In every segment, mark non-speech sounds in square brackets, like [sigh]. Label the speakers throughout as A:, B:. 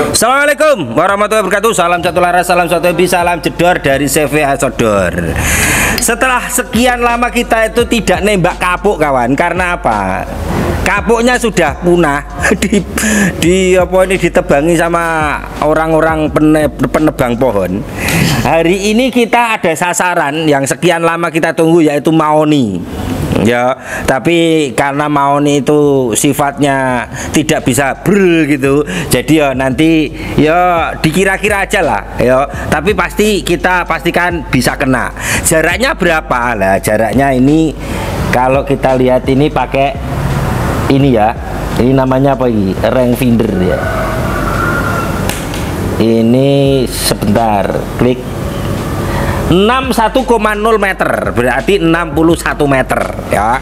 A: Assalamualaikum warahmatullahi wabarakatuh. Salam satu laras, salam satu hobi, salam jedor dari CV Asodor Setelah sekian lama kita itu tidak nembak kapuk kawan. Karena apa? Kapuknya sudah punah. [laughs] Di, di apa ini ditebangi sama orang-orang pene, penebang pohon. Hari ini kita ada sasaran yang sekian lama kita tunggu yaitu Maoni. Ya tapi karena Maoni itu sifatnya tidak bisa ber gitu jadi ya nanti ya dikira-kira aja lah ya. Tapi pasti kita pastikan bisa kena. Jaraknya berapa? Lah jaraknya ini kalau kita lihat ini pakai ini ya. Ini namanya apa ini? Range finder ya. Ini sebentar. Klik. 61,0 meter. Berarti 61 meter ya.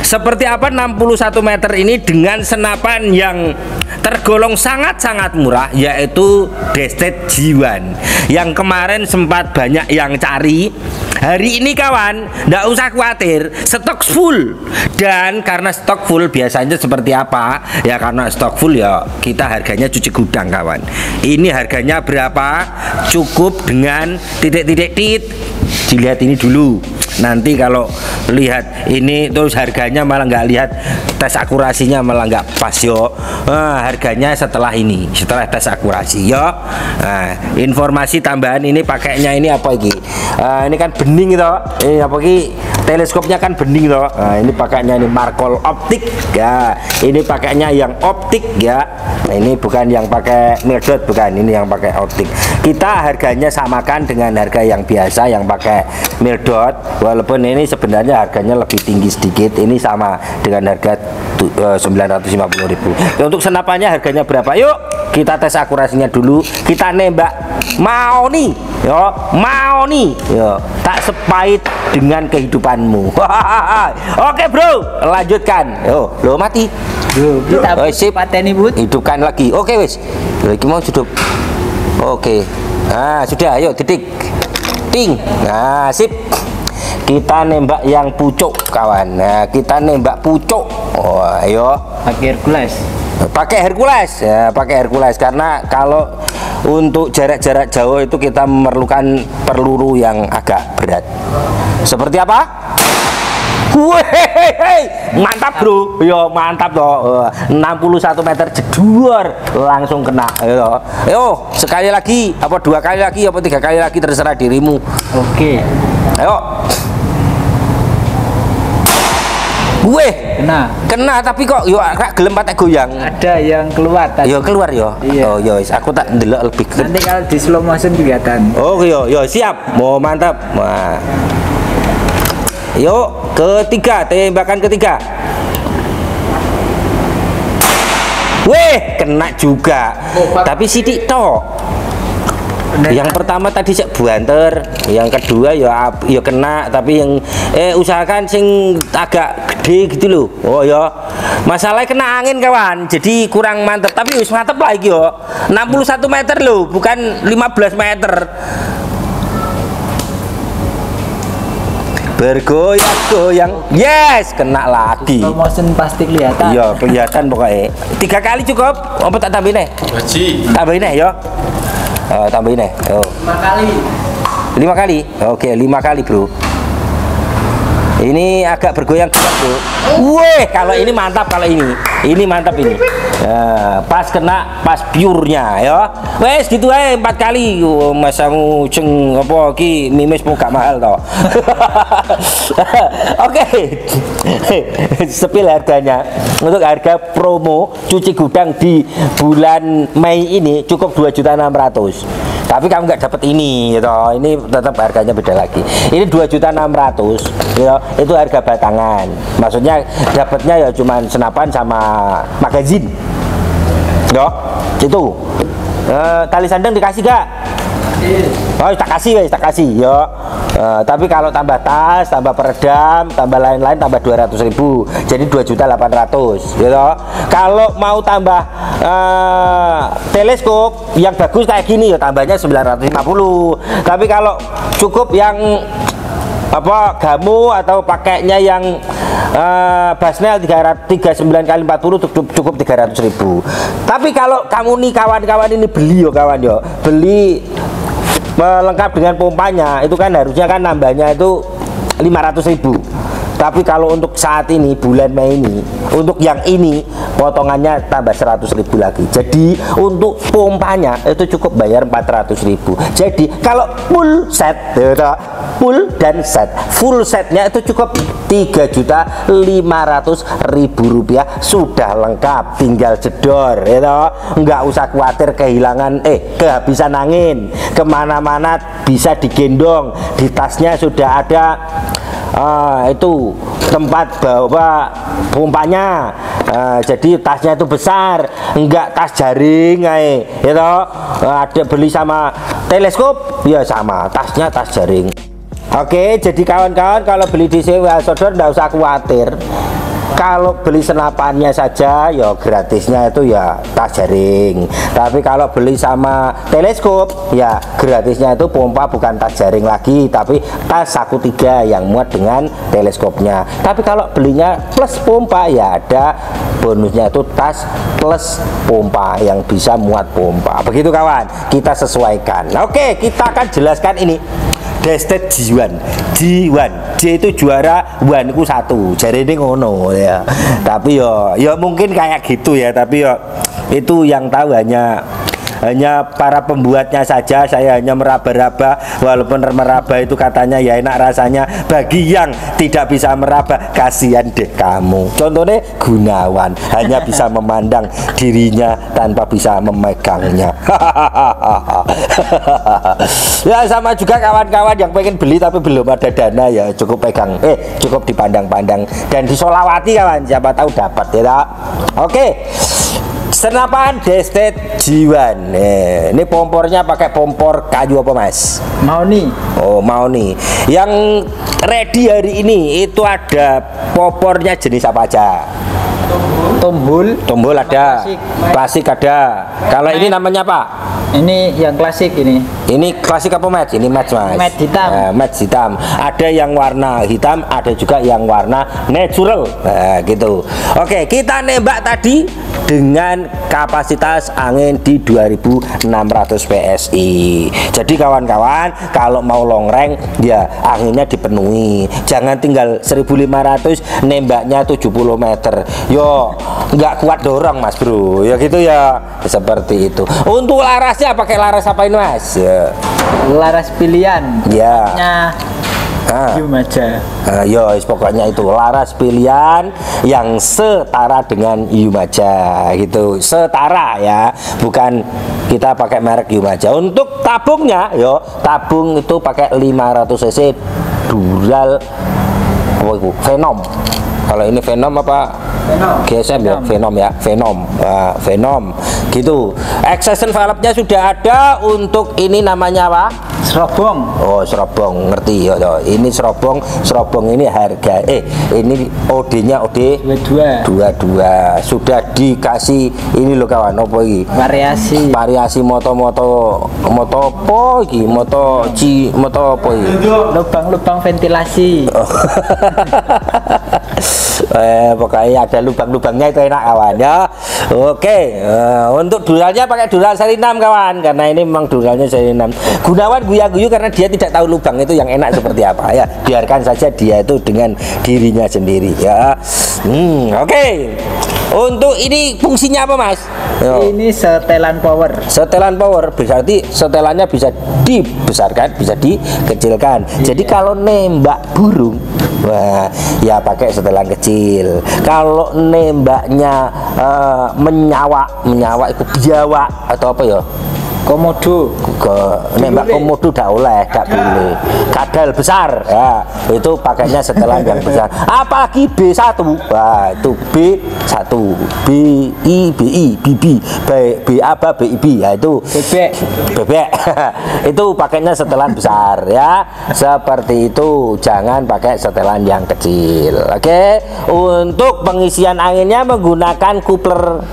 A: Seperti apa 61 meter ini dengan senapan yang tergolong sangat-sangat murah yaitu Destet Jiwan yang kemarin sempat banyak yang cari. Hari ini kawan ndak usah khawatir stok full. Dan karena stok full biasanya seperti apa? Ya karena stok full ya kita harganya cuci gudang kawan. Ini harganya berapa? Cukup dengan titik-titik tit. Dilihat ini dulu nanti kalau lihat ini terus harganya malah nggak lihat tes akurasinya malah nggak pas yo. Nah, harganya setelah ini setelah tes akurasi yo. Nah, informasi tambahan ini pakainya ini apa ini nah, ini kan bening itu ini apa ini teleskopnya kan bening loh nah, ini pakainya ini markol optik ya. Ini pakainya yang optik ya. Nah, ini bukan yang pakai mirdot bukan. Ini yang pakai optik. Kita harganya samakan dengan harga yang biasa yang pakai mirdot walaupun ini sebenarnya harganya lebih tinggi sedikit ini sama dengan harga uh, 950.000 untuk senapannya harganya berapa? Yuk kita tes akurasinya dulu. Kita nembak. Mau nih yo mau nih. Yo tak sepait dengan kehidupanmu. [laughs] Oke bro lanjutkan. Yo lo mati.
B: Bro, kita
A: Oh, sip.
B: pateni but.
A: hidupkan lagi. Oke wis. Lagi mau hidup oke. Nah sudah ayo titik ting. Nah sip. Kita nembak yang pucuk kawan. Nah kita nembak pucuk. Oh ayo.
B: Pakai Hercules.
A: Pakai Hercules ya pakai Hercules karena kalau untuk jarak-jarak jauh itu kita memerlukan peluru yang agak berat seperti apa Wih, mantap bro, yo mantap toh. 61 meter jedor langsung kena. Yo, yo sekali lagi, apa dua kali lagi, apa tiga kali lagi terserah dirimu.
B: Oke.
A: Ayo. Gue
B: Kena.
A: kena tapi kok yo gak gelem patek goyang.
B: Ada yang keluar tadi.
A: Yo keluar yo.
B: Iya.
A: Oh yo, aku tak ndelok lebih.
B: Nanti kalau di slow motion kelihatan.
A: Oh yo yo siap. Mau mantap. Wah. Yuk, ketiga, tembakan ketiga. Weh, kena juga. Tapi sidik tok. Yang pertama tadi sik buanter, yang kedua ya ya kena, tapi yang eh usahakan sing agak gede gitu loh. Oh ya. Masalahnya kena angin kawan, jadi kurang mantep. Tapi wis mantep lah iki yo. 61 meter loh, bukan 15 meter. Bergoyang-goyang. Yes, kena lagi.
B: Slow motion pasti kelihatan.
A: Iya, kelihatan pokoknya. Tiga kali cukup. Apa tak tambahin nih?
C: Haji.
A: Tambahin nih, yo. Oh, tambahin nih. Yo.
B: Lima kali.
A: Lima kali? Oke, lima kali bro Ini agak bergoyang kuat bro Wih, kalau ini mantap kalau ini Ini mantap ini Ya, Pas kena, pas purenya ya. Wes gitu aja empat kali. Oh, Masamu ceng apa ki mimis mau gak mahal toh. [laughs] Oke. [laughs] Sepil harganya. Untuk harga promo cuci gudang di bulan Mei ini cukup 2.600 tapi kamu nggak dapat ini gitu. Ini tetap harganya beda lagi. Ini dua juta enam ratus gitu. Itu harga batangan. Maksudnya dapatnya ya cuman senapan sama magazin yo itu Eh, tali sandang dikasih gak Oh, tak kasih guys, tak kasih, yo. Eh, tapi kalau tambah tas, tambah peredam, tambah lain-lain, tambah 200 ribu, jadi 2 juta 800, gitu. Kalau mau tambah eh, teleskop yang bagus kayak gini, ya tambahnya 950. Tapi kalau cukup yang apa gamu atau pakainya yang eh, Basnel 300 39 kali 40 cukup cukup 300 ribu. Tapi kalau kamu nih kawan-kawan ini beli yo kawan yo. Beli eh, lengkap dengan pompanya itu kan harusnya kan nambahnya itu 500 ribu tapi kalau untuk saat ini bulan Mei ini untuk yang ini potongannya tambah 100 ribu lagi. Jadi untuk pompanya itu cukup bayar 400 ribu. Jadi kalau full set ya full dan set. Full setnya itu cukup 3 juta 500 ribu rupiah. Sudah lengkap tinggal jedor ya nggak usah khawatir kehilangan eh kehabisan angin. Ke mana-mana bisa digendong. Di tasnya sudah ada Ah, itu tempat bawa pompanya. Ah, jadi tasnya itu besar, enggak tas jaring ae, ya toh. Ah, ada beli sama teleskop, ya sama, tasnya tas jaring. Oke, jadi kawan-kawan kalau beli di sini Sodor enggak usah khawatir kalau beli senapannya saja ya gratisnya itu ya tas jaring. Tapi kalau beli sama teleskop ya gratisnya itu pompa bukan tas jaring lagi tapi tas saku tiga yang muat dengan teleskopnya. Tapi kalau belinya plus pompa ya ada bonusnya itu tas plus pompa yang bisa muat pompa. Begitu kawan. Kita sesuaikan. Oke kita akan jelaskan ini Destet Jiwan. Jiwan. J itu juara Wan itu satu. Jadi ini ngono ya. Tapi yo yo mungkin kayak gitu ya. Tapi yo itu yang tahu hanya hanya para pembuatnya saja saya hanya meraba-raba. Walaupun meraba itu katanya ya enak rasanya bagi yang tidak bisa meraba kasihan deh kamu. Contohnya Gunawan hanya bisa [laughs] memandang dirinya tanpa bisa memegangnya. [laughs] Ya sama juga kawan-kawan yang pengen beli tapi belum ada dana ya cukup pegang. Eh cukup dipandang-pandang. Dan disolawati kawan. Siapa tahu dapat ya tak? oke senapan destet jiwan eh, ini pompornya pakai kompor kayu apa mas
B: Mau nih.
A: oh mau nih yang ready hari ini itu ada popornya jenis apa aja
B: Tombol.
A: tombol ada
B: Klasik.
A: klasik ada kalau ini namanya apa
B: Ini yang klasik ini.
A: Ini klasik apa match? Ini match mas.
B: Match hitam.
A: Eh, match hitam. Ada yang warna hitam, ada juga yang warna natural. Nah, gitu. Oke, kita nembak tadi dengan kapasitas angin di 2600 PSI. Jadi kawan-kawan, kalau mau long range ya anginnya dipenuhi. Jangan tinggal 1500 nembaknya 70 meter. Yo, nggak kuat dorong Mas Bro. Ya gitu ya. Seperti itu. Untuk larasnya pakai laras apa ini Mas? Ya.
B: Laras pilihan.
A: Ya.
B: Nya
A: Ah.
B: Yum aja.
A: Eh, yo, pokoknya itu laras pilihan yang setara dengan Yumaja gitu, setara ya, bukan kita pakai merek Yumaja. Untuk tabungnya, yo, tabung itu pakai 500 cc Dural apa itu? Venom. Kalau ini Venom apa?
B: Venom.
A: GSM ya, Venom ya, Venom, Ah, Venom, gitu. Extension valve-nya sudah ada. Untuk ini namanya apa?
B: Serobong.
A: Oh, serobong, ngerti ya. Ini serobong, serobong ini harga eh ini OD-nya OD
B: Dua-dua.
A: dua-dua sudah dikasih ini loh kawan apa iki
B: Variasi.
A: variasi moto-moto moto apa iki moto ci moto apa iki
B: Lubang-lubang ventilasi.
A: Oh. [laughs] eh pokoknya ada lubang-lubangnya itu enak kawan ya. Oke eh, untuk duralnya pakai dural seri 6 kawan karena ini memang duralnya seri 6 Gunawan guya-guyu karena dia tidak tahu lubang itu yang enak seperti apa ya. Biarkan saja dia itu dengan dirinya sendiri ya. Hmm, oke. Untuk ini fungsinya apa mas? Yo.
B: Ini setelan power.
A: Setelan power berarti setelannya bisa dibesarkan, bisa dikecilkan. Jadi kalau nembak burung, wah ya pakai setelan kecil. Kalau nembaknya eh, menyawa, menyawa itu biawak atau apa ya?
B: Komodo.
A: nembak
B: boleh.
A: komodo dah oleh, gak boleh. Kadal besar, ya itu pakainya setelan yang [laughs] besar. Apalagi B1, wah itu B1, B I B I B B. B B A B B I B, ya itu
B: Bebek.
A: bebek. [laughs] Itu pakainya setelan besar ya. Seperti itu. Jangan pakai setelan yang kecil. Oke untuk pengisian anginnya menggunakan coupler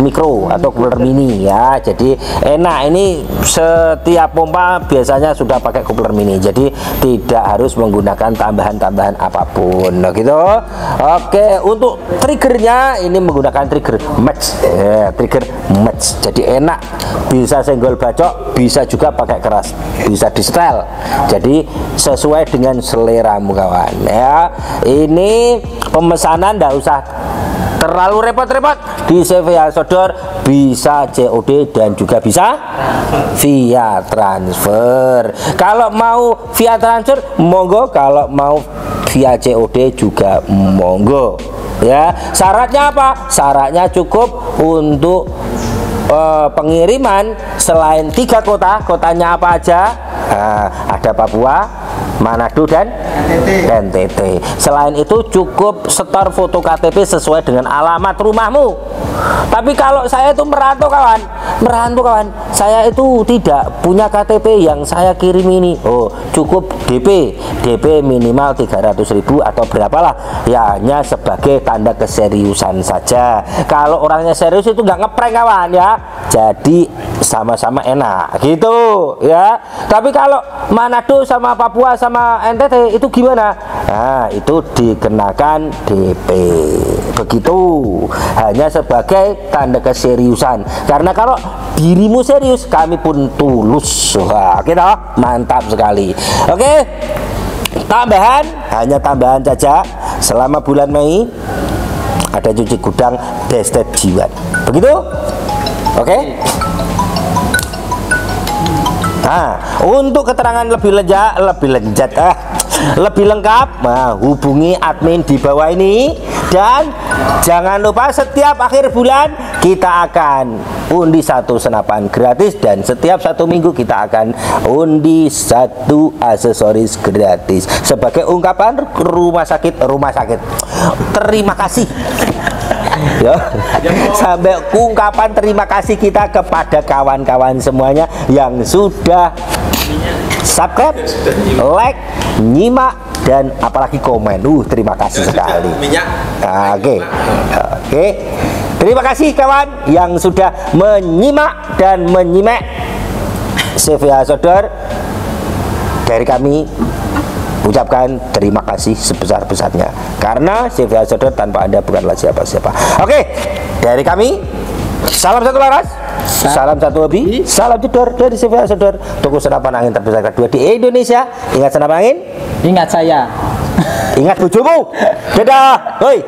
A: mikro atau cooler mini ya. Jadi enak ini setiap pompa biasanya sudah pakai cooler mini. Jadi tidak harus menggunakan tambahan-tambahan apa pun. Nah, gitu. Oke, untuk triggernya ini menggunakan trigger match. Ya, trigger match. Jadi enak. Bisa senggol bacok, bisa juga pakai keras. Bisa di setel. Jadi sesuai dengan seleramu kawan ya. Ini pemesanan ndak usah terlalu repot-repot. Di CVA Sodor. Bisa COD dan juga bisa via transfer. Kalau mau via transfer monggo. Kalau mau via COD juga monggo. Ya syaratnya apa? Syaratnya cukup untuk eh, pengiriman selain tiga kota. Kotanya apa aja? Nah, ada Papua Manado dan NTT. Selain itu cukup setor foto KTP sesuai dengan alamat rumahmu. Tapi kalau saya itu merantau kawan, merantau kawan, saya itu tidak punya KTP yang saya kirim ini. Oh, cukup DP, DP minimal 300.000 atau berapalah. Ya hanya sebagai tanda keseriusan saja. Kalau orangnya serius itu nggak ngeprank kawan ya. Jadi sama-sama enak gitu ya. Tapi kalau Manado sama Papua sama NTT itu gimana? Nah, itu dikenakan DP. Begitu. Hanya sebagai tanda keseriusan. Karena kalau dirimu serius, kami pun tulus. Wah, kita mantap sekali. Oke. Tambahan, hanya tambahan saja selama bulan Mei ada cuci gudang Destet Jiwan. Begitu? Oke? Nah, untuk keterangan lebih lejat, lebih lejat, ah, lebih lengkap, nah, hubungi admin di bawah ini dan jangan lupa setiap akhir bulan kita akan undi satu senapan gratis dan setiap satu minggu kita akan undi satu aksesoris gratis sebagai ungkapan rumah sakit rumah sakit. Terima kasih ya [laughs] sampai ungkapan terima kasih kita kepada kawan-kawan semuanya yang sudah subscribe, like, nyimak dan apalagi komen. Uh, terima kasih sekali. Oke. Oke. Terima kasih kawan yang sudah menyimak dan menyimak CVA Sodor dari kami ucapkan terima kasih sebesar-besarnya. Karena CVA Sodor tanpa anda bukanlah siapa-siapa. Oke dari kami salam satu laras salam satu hobi salam jedor dari CVA Sodor toko senapan angin terbesar kedua di Indonesia. Ingat senapan angin?
B: Ingat saya.
A: ingat bujumu. [laughs] Dadah. Hoi